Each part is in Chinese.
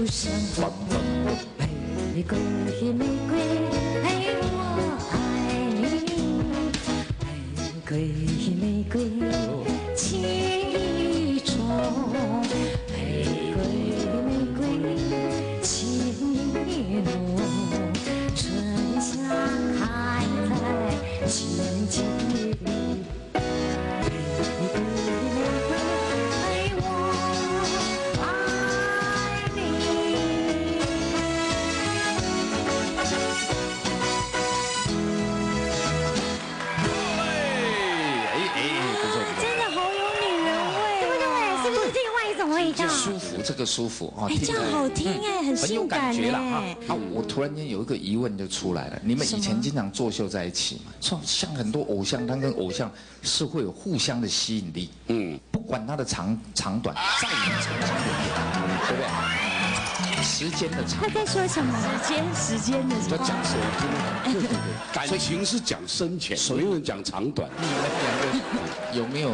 路上走，玫瑰玫瑰，我爱你，玫瑰玫瑰，情这个舒服啊，哎，这样好听哎，很很有性感了哈哎。。啊，我突然间有一个疑问就出来了，你们以前经常作秀在一起嘛？说像很多偶像，他跟偶像是会有互相的吸引力，嗯，不管他的长长短，再长长短，对不对？时间的长他在说什么？时间时间的要讲水晶，感情是讲深浅，没有人讲长短有没有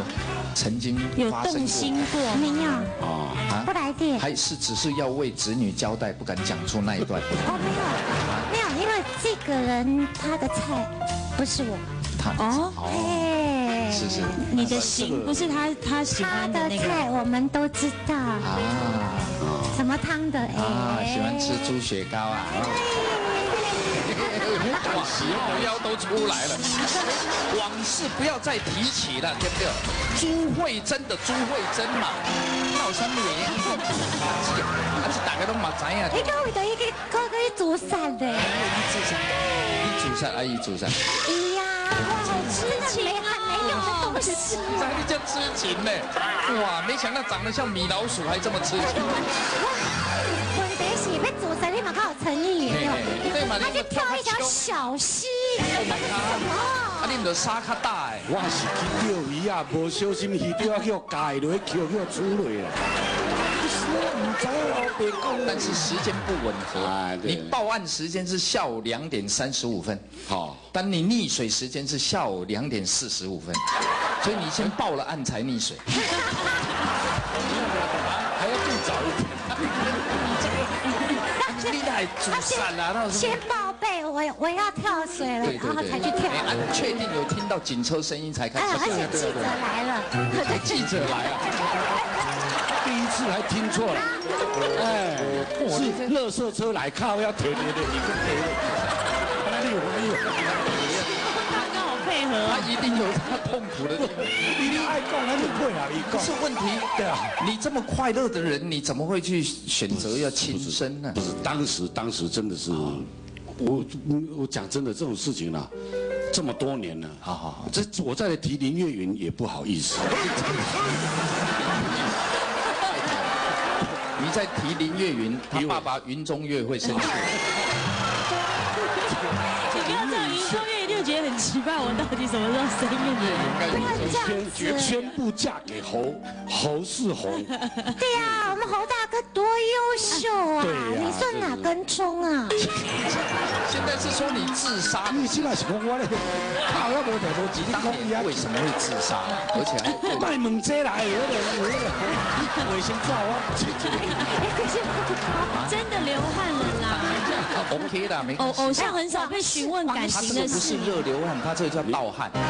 曾经有动心过吗？没有，啊。不来电。还是只是要为子女交代，不敢讲出那一段？哦，没有，没有，因为这个人他的菜不是我。他哦哦，哎，是是你的心不是他他喜他欢的那个。的菜我们都知道，啊什么汤的啊，哎。喜欢吃猪血糕啊。哇，摇腰都出来了，往事不要再提起了，对不对？朱慧珍的朱慧珍嘛，闹什么嘢？还是大家都嘛知呀？你讲为到一个哥哥去煮饭的，你煮菜，阿姨煮菜，哎呀，哇，好吃的没还没有的东西。在你叫痴情呢？哇，没想到长得像米老鼠还这么痴情。问题是要煮饭，你嘛跳一条小溪，啊，你们的沙较大哎。我是去钓鱼啊，无小心鱼钓啊，叫介落去，叫叫出来啦。但是时间不吻合你报案时间是下午两点三十五分，好，但你溺水时间是下午两点四十五分，所以你先报了案才溺水。还要更早一点。你还煮散啊，那先么？报备，我我要跳水了，然后才去跳。哎，啊确定有听到警车声音才开哎，始。而且记者来了，还记者来了！第一次还听错了，哎，是垃圾车来靠要停的，你跟停了。哪里有哪里有？他刚好配合他一定有他痛苦的地方。你爱讲，咱就配合伊讲。可是问题，对啊，你这么快乐的人，你怎么会去选择要轻生呢不？是，当时当时真的是，我我讲真的这种事情呢、这么多年了，好好好这我再来提林月云也不好意思。你再提林月云，他爸爸云中月会生气。你不要这样，林秋月一定会觉得很奇怪，我到底什么时候生日的？应该云中宣宣布嫁给侯侯世侯，对呀，我们侯大哥多优秀啊！对呀你算哪根葱啊？现在是说你自杀，你现在是讲我嘞，靠要无得无钱，你当讲伊啊年为什么会自杀？而且还卖萌姐来，有那个有那个卫生纸我切切。真的流汗了啦！OK 的，没关系。偶偶像很少被询问感情的事不是，热流汗，他这个叫盗汗。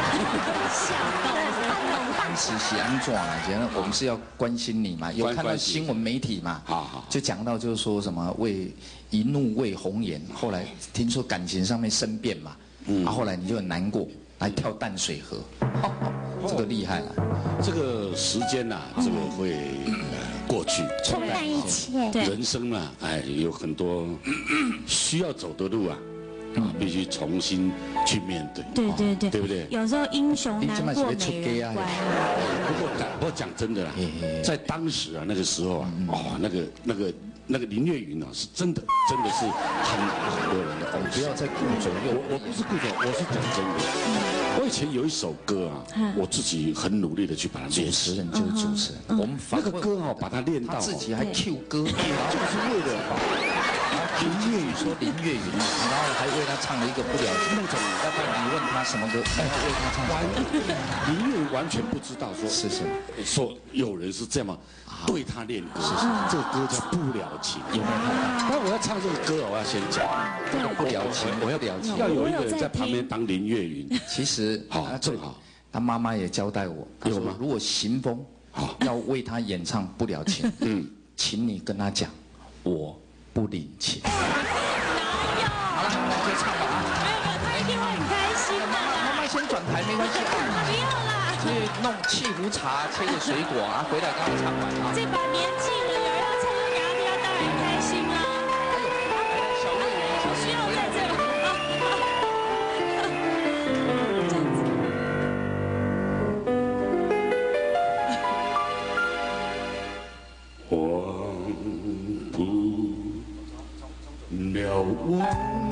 当时是安怎啊？觉得我们是要关心你嘛，有看到新闻媒体嘛？好好就讲到就是说什么为一怒为红颜，后来听说感情上面生变嘛，嗯，啊，后来你就很难过，来跳淡水河，这个厉害了。这个时间呐、这个会呃过去。冲淡一切。对人生啊，哎，有很多需要走的路啊，啊，必须重新去面对。对对对，对不对有时候英雄难过美人关。不过讲，不过讲真的啦在当时啊，那个时候啊，哦，那个那个那个林月云啊，是真的，真的是很很多人的偶像。不要再顾左右我我不是顾左，我是讲真的。我以前有一首歌啊，我自己很努力的去把它主练。主。持人就是主持人，我们那个歌哦，把它练到哦他自己还 Q 歌，然 后就是为了把林月雨说林月雨，然后还为他唱了一个不了那种，要不然你问他什么歌，哎，为他唱完林月完全不知道说是是，说有人是这么对他练歌。这个歌叫《不了情》。有没有看到？那我要唱这个歌，我要先讲，不了情，我要了情。要有一个人在旁边当林月云。其实好，正好。他妈妈也交代我，有吗？如果行风要为他演唱《不了情》，嗯，请你跟他讲，我不领情。哪有？好了，那就唱吧啊！没有没有，他一定会很开心的。妈妈先转台没关系啊。不要啦。去弄沏壶茶，切个水果啊，回来刚刚唱完啊。这把年纪了，要唱歌给他听，当然开心啦。小妹妹，不需要在这了。了，忘不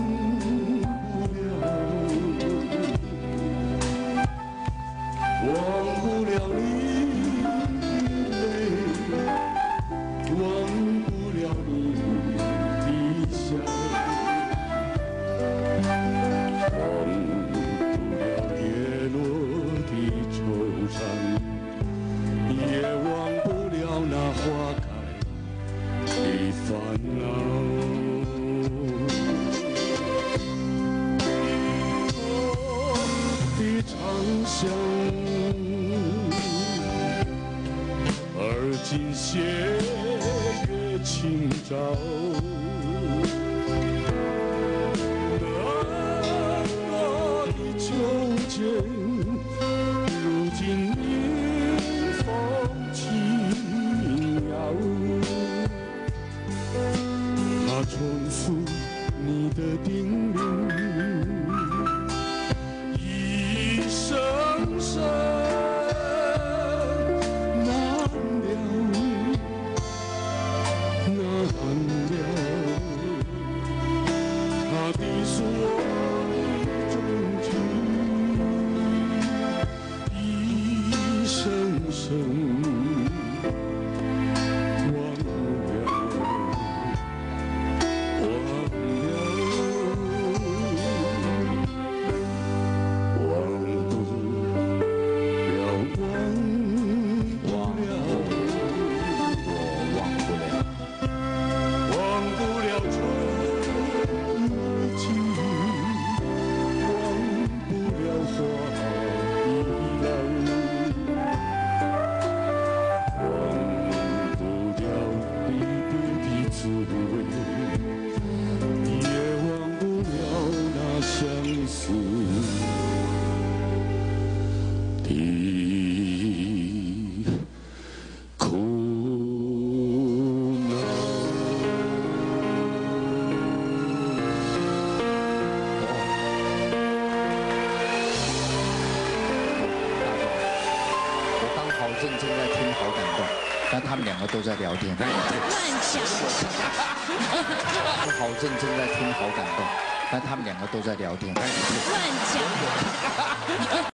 他们两个都在聊天，乱讲。我好认真在听，好感动。但他们两个都在聊天，乱讲。